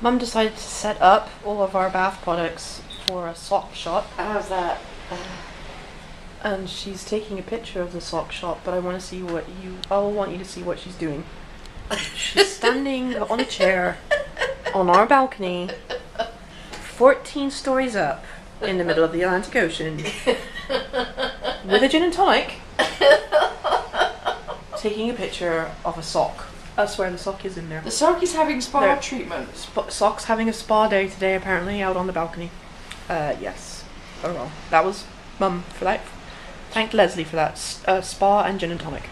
Mum decided to set up all of our bath products for a sock shop, How's that? and she's taking a picture of the sock shop. But I want to see what you. I want you to see what she's doing. She's standing on a chair on our balcony, 14 stories up in the middle of the Atlantic Ocean, with a gin and tonic, taking a picture of a sock. I swear the sock is in there. The sock is having spa There. treatment. Sp- Sock's having a spa day today, apparently, out on the balcony. Uh, yes. Oh well. That was Mum for that. Thanked Leslie for that. S- Uh, spa and gin and tonic.